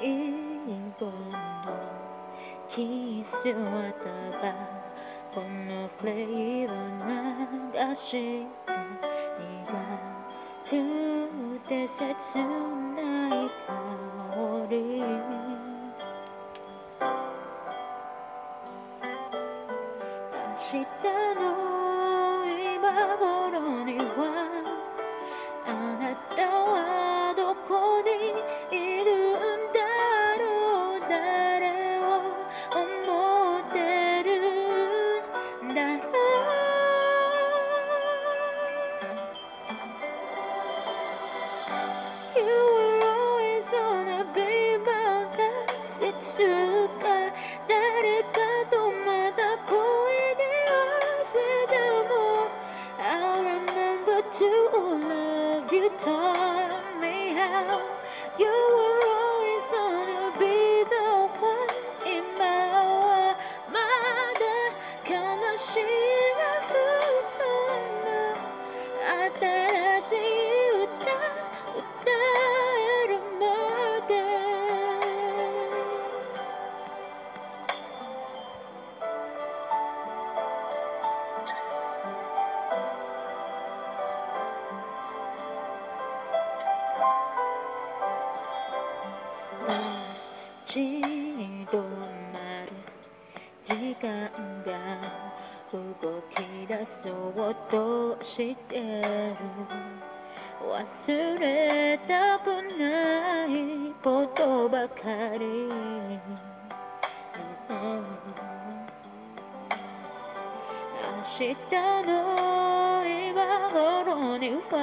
一本のキスをたばこのフレイを流して苦くて切ない香り。明日の今頃には to love you taught me how You were 立ち止まる時間が動き出そうとしてる。忘れたくないことばかり、明日の今頃には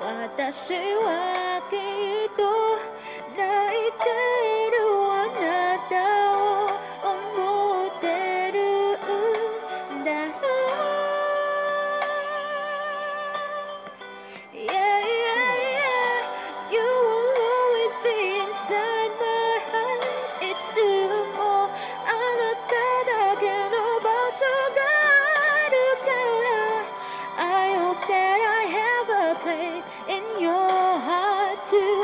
私はきっと place in your heart too.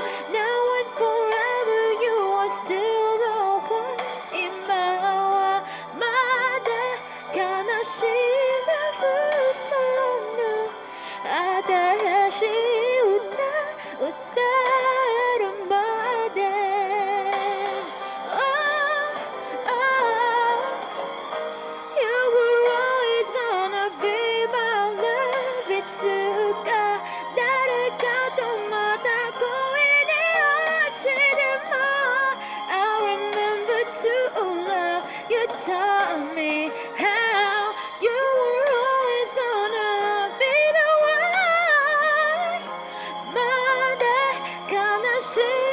sim